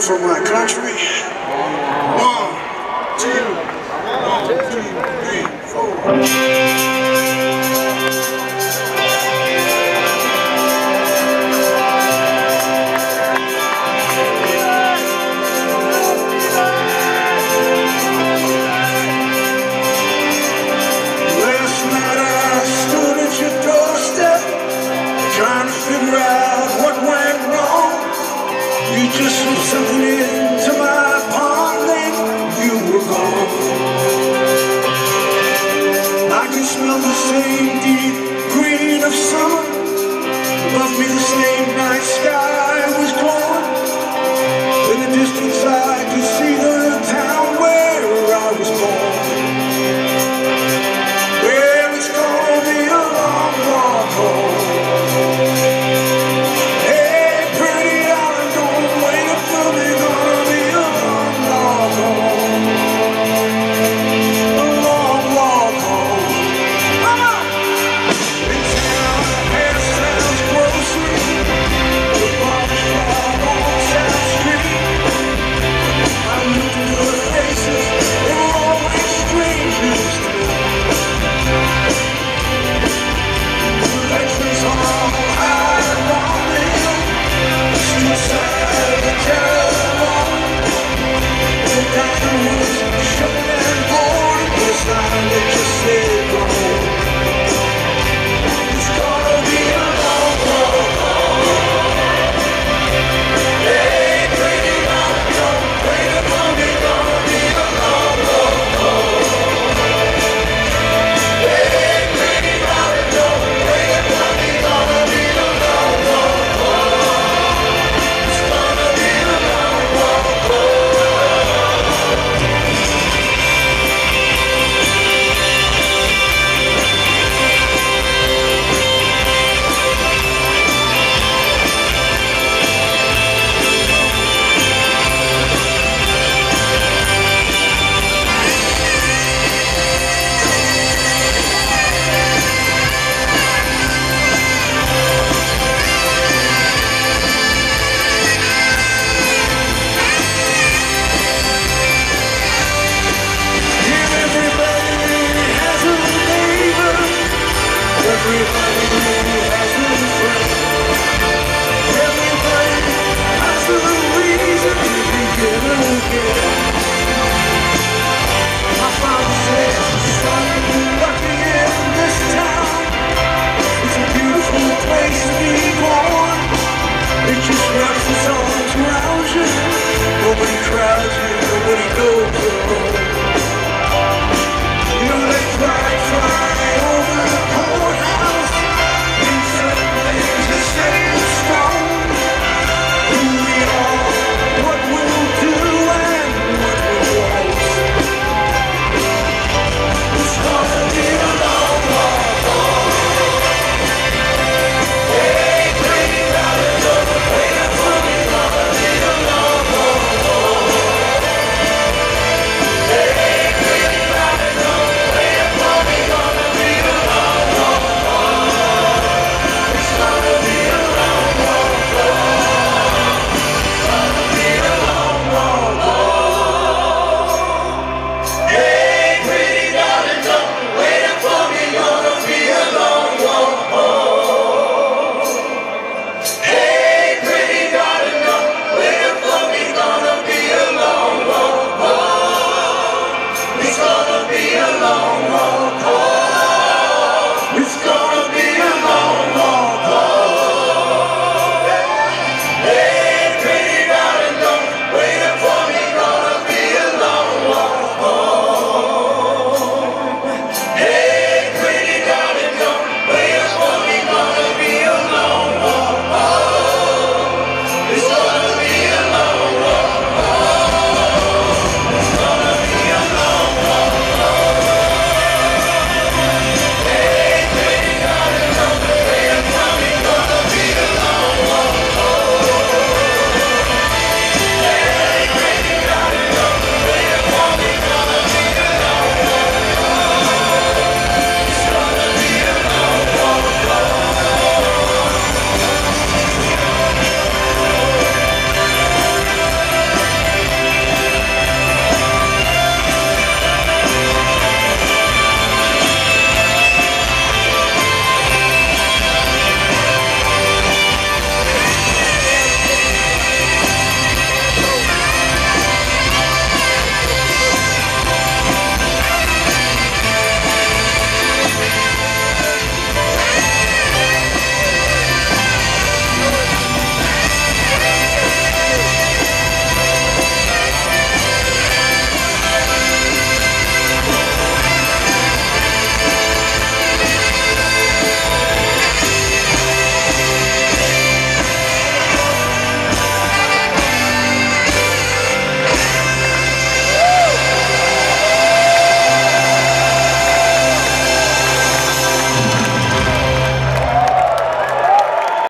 one for my country. One, two, one, two, three, four. love the same deep green of summer, above me the same night sky. What he do.